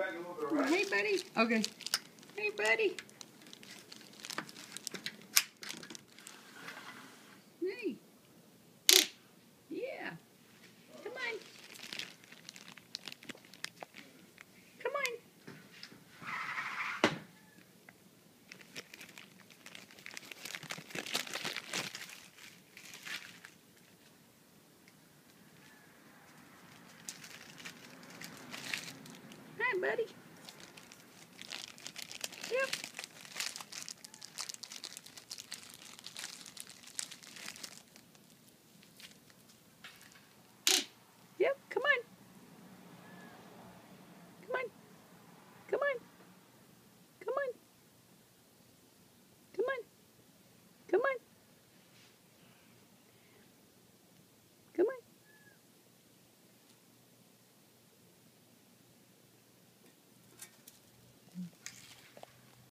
Hey, buddy. Okay. Hey, buddy. buddy? Yep. Yep, come on. Come on. Come on. Come on. Come on. Come on.